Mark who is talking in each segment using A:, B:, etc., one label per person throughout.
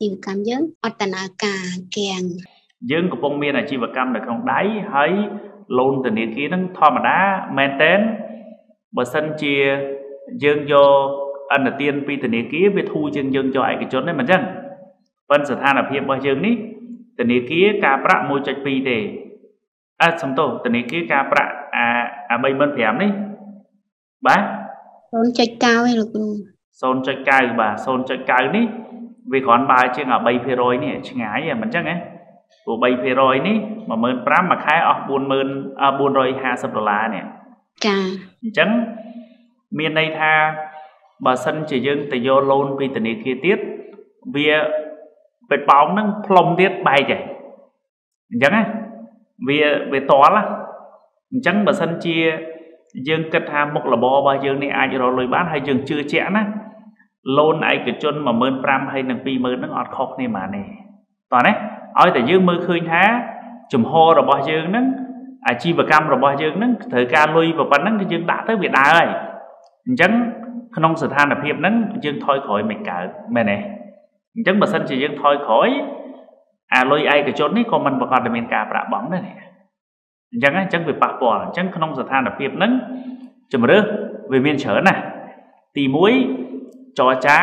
A: ជីវកម្មយើងអត់ដំណើរការកៀង
B: យើងកំពុងមានអាជីវកម្មនៅក្នុងដៃហើយលូនធនាគារហ្នឹងធម្មតាមែនតែនបើសិនជាយើងយកអន្តទានពីធនាគារវាធូរជាងយើងយកឯកជនទេមិនអញ្ចឹងប៉ុន្តែស្ថានភាពរបស់យើងនេះធនាគារការប្រាក់1.2ទេអត់សំទោសធនាគារការប្រាក់អាអា35000នេះបាទ
A: 0.9ឯងលោកគ្រូ
B: 0.9បាទ0.9នេះ វាគ្រាន់បើជាង3%នេះឆ្ងាយហ្មងមិនអញ្ចឹងហ៎ព្រោះ3%នេះ15000មួយខែអស់40000 450ដុល្លារនេះ
A: ចា
B: អញ្ចឹងមានន័យថាបើសិនជាយើងទៅយកលូនពីធនាគារទៀតវាពេតប៉ោងហ្នឹងផ្លុំទៀតបែកហើយអញ្ចឹងណាវាវាតល់អញ្ចឹងបើសិនជាយើងគិតថាមុខរបររបស់យើងនេះអាចរកលុយបានហើយយើងជឿជាក់ណា លូនឯកជន15000ហើយនិង20000ហ្នឹងអត់ខុសគ្នាហ្មងទេតោះណាឲ្យតែយើងមើលឃើញថាចំហរបស់យើងហ្នឹងអាជីវកម្មរបស់យើងហ្នឹងត្រូវការលុយប៉ុណ្ណឹងគឺយើងដាក់ទៅវាដើរហើយអញ្ចឹងក្នុងស្ថានភាពហ្នឹងយើងថយក្រោយមិនកើតមែនទេអញ្ចឹងបើសិនជាយើងថយក្រោយអាលុយឯកជននេះក៏មិនប្រកាសតែមានការប្រាក់បង់ដែរអញ្ចឹងអញ្ចឹងវាប៉ះពាល់អញ្ចឹងក្នុងស្ថានភាពហ្នឹងជំរឿសវាមានច្រើនណាស់ទី1 ចរចា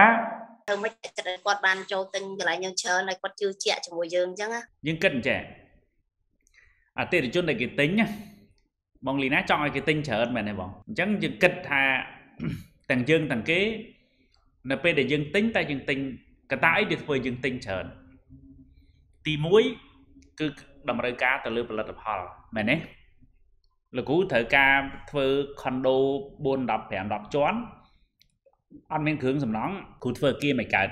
C: ធ្វើមិនចិត្តគាត់បានចូលទិញកន្លែងយើងច្រើនហើយគាត់ជឿជាក់ជាមួយយើងអញ្ចឹង
B: យើងគិតអញ្ចឹងអតិថិជនដែលគេទិញណាបងលីណាចង់ឲ្យគេទិញច្រើនមែនទេបងអញ្ចឹងយើងគិតថាទាំងយើងទាំងគេនៅពេលដែលយើងទិញតែយើងទិញកត្តាអីដែលធ្វើយើងទិញច្រើនទី1គឺតម្រូវការទៅលើផលិតផលមែនទេលោកគ្រូត្រូវការធ្វើ condo 4 10 5 10ជាន់ អត់មានគ្រឿងសំណង់គ្រូធ្វើគៀមិនកើត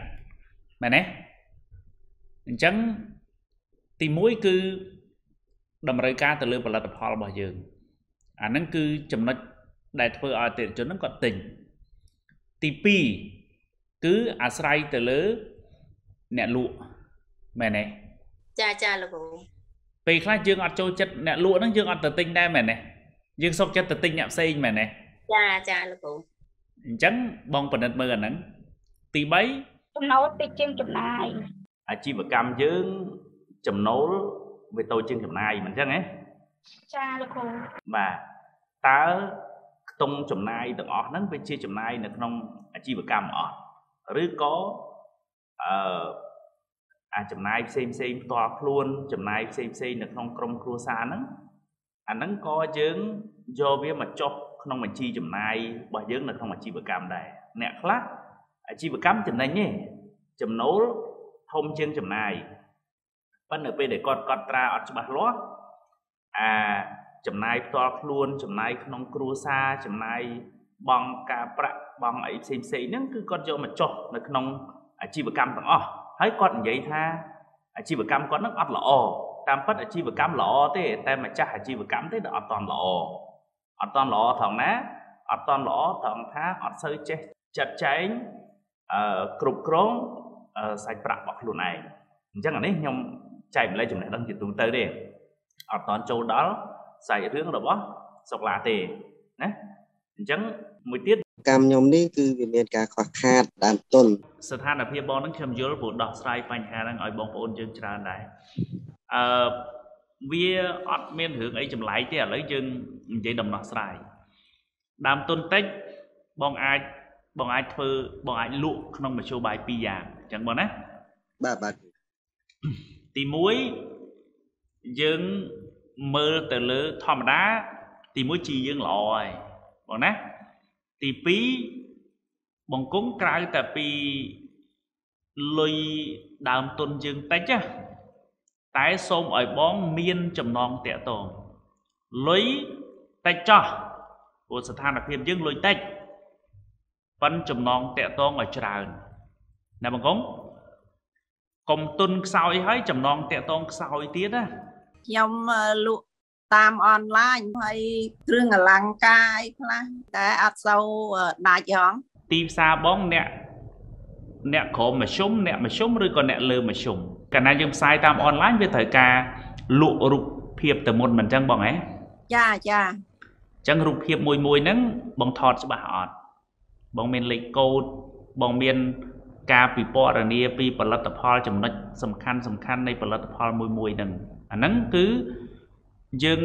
B: មែនទេអញ្ចឹងទី1គឺតម្រូវការទៅលើផលិតផលរបស់យើងអាហ្នឹងគឺចំណុចដែលធ្វើឲ្យអតិថិជនហ្នឹងគាត់ទិញទី2គឺអាស្រ័យទៅលើអ្នកលក់មែនទេ
C: ចាចាលោកគ្រូ
B: ពេលខ្លះយើងអត់ចូលចិត្តអ្នកលក់ហ្នឹងយើងអត់ទៅទិញដែរមែនទេយើងសុកចិត្តទៅទិញអ្នកផ្សេងមែនទេ
C: ចាចាលោកគ្រូ
B: អញ្ចឹងបងពិនិត្យមើលអាហ្នឹងទី
A: 3ចំណូលតិចជាងចំណាយ
B: អាជីវកម្មយើងចំណូលវាតូចជាងចំណាយមិនអញ្ចឹងហ៎
A: ចាលោកគ្រូ
B: បាទតើខ្ទង់ចំណាយទាំងអស់ហ្នឹងវាជាចំណាយនៅក្នុងអាជីវកម្មអស់ឬក៏អឺអាចំណាយផ្សេងផ្សេងផ្ទាល់ខ្លួនចំណាយផ្សេងផ្សេងនៅក្នុងក្រុមគ្រួសារហ្នឹងអាហ្នឹងក៏យើងយកវាមកចុះ ក្នុងបញ្ជីចំណាយរបស់យើងនៅក្នុងអាជីវកម្មដែរអ្នកខ្លះអាជីវកម្មចំណេញទេចំណូលធំជាងចំណាយប៉ុន្តែនៅពេលដែលគាត់កត់ត្រាអត់ច្បាស់លាស់អាចំណាយផ្ទាល់ខ្លួនចំណាយក្នុងគ្រួសារចំណាយបង់ការប្រាក់បង់អីផ្សេងផ្សេងហ្នឹងគឺគាត់យកមកចុះនៅក្នុងអាជីវកម្មទាំងអស់ហើយគាត់និយាយថាអាជីវកម្មគាត់ហ្នឹងអត់ល្អតាមពិតអាជីវកម្មល្អទេតែម្ចាស់អាជីវកម្មទេដែលអត់តន់ល្អ អត់តន់ល្អត្រង់ណាអត់តន់ល្អត្រង់ថាអត់សូវចេះចាត់ចែងអឺគ្រប់គ្រងសាច់ប្រាក់របស់ខ្លួនឯងអញ្ចឹងអានេះខ្ញុំចែកម្លែកចំណេះដឹងជាទូទៅទេអត់តន់ចូលដល់សាច់រឿងរបស់សុកឡាទេណាអញ្ចឹងមួយទៀត
D: កម្មខ្ញុំនេះគឺវាមានការខ្វះខាតដើមទុន
B: ស្ថានភាពបងហ្នឹងខ្ញុំយល់ព្រោះដោះស្រាយបញ្ហាហ្នឹងឲ្យបងប្អូនយើងច្រើនដែរអឺ វាអត់មានរឿងអីចម្លែកទេឥឡូវយើងនិយាយដំណោះស្រាយដើមទុនតិចបងអាចបងអាចធ្វើបងអាចលក់ក្នុងមធ្យោបាយពីរយ៉ាងអញ្ចឹងបងណា
D: បាទបាទ
B: ទី1យើងមើលទៅលើធម្មតា ទី1ជីយើងល្អហើយបងណាទី2បង្គំក្រៅតែពីលុយដើមទុនយើងតិច តែសូមឲ្យបងមានចំណងតាក់ទងលុយតិចចោះព្រោះស្ថានភាពយើងលុយតិចប៉ិនចំណងតាក់ទងឲ្យច្រើនណាបង្គំកុំទុនខ្សោយហើយចំណងតាក់ទងខ្សោយទៀតណា
E: ខ្ញុំលក់តាមអនឡាញហើយគ្រឿងអលង្ការអីខ្លះតែអត់សូវដាច់ហង
B: ទីផ្សារបងអ្នកអ្នកក្រុមមធ្យមអ្នកមធ្យមឬក៏អ្នកលើមធ្យម កាលណាយើងផ្សាយតាមអនឡាញវាត្រូវការលក់រូបភាពទៅមុនមិនអញ្ចឹងបងហ៎
E: ចាចា
B: អញ្ចឹងរូបភាពមួយមួយហ្នឹងបងថតច្បាស់អត់បងមានលេខកូដបងមាន ការពិពណ៌នាពីផលិតផលចំណុចសំខាន់សំខាន់នៃផលិតផលមួយមួយហ្នឹងអាហ្នឹងគឺយើង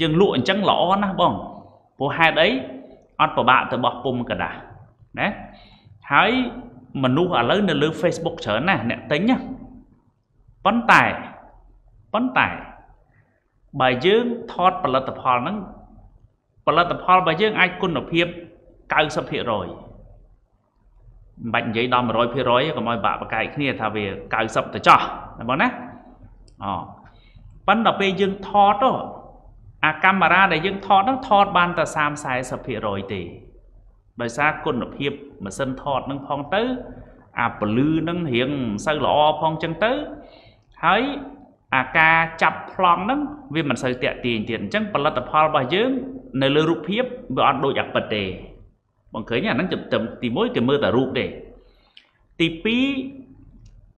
B: យើងលក់អញ្ចឹងល្អណាស់បងព្រោះហេតុអីអត់ពិបាកទៅបោះពុំกระดาษណាហើយមនុស្សឥឡូវនៅលើ Facebook ច្រើនណាស់អ្នកទិញណា ប៉ុន្តែប៉ុន្តែបើយើងថតផលិតផលហ្នឹងផលិតផលរបស់យើងអាចគុណភាព90%មិនបាច់និយាយដល់100%ទេកុំឲ្យបាក់បកែកគ្នាថាវា90ទៅចោះណាបងណាអូប៉ុន្តែពេលយើងថតទៅអាកាមេរ៉ាដែលយើងថតហ្នឹងថតបានតែ30 40%ទេដោយសារគុណភាពម៉ាស៊ីនថតហ្នឹងផងទៅ អាពលឺហ្នឹងរៀងមិនសូវល្អផងចឹងទៅ ហើយអាការចាប់ប្លង់ហ្នឹងវាមិនសូវតាក់ទាញទៀតអញ្ចឹងផលិតផលរបស់យើងនៅលើរូបភាពវាអត់ដូចអាពិតទេបងឃើញអាហ្នឹងទី1គេមើលតែរូបទេទី2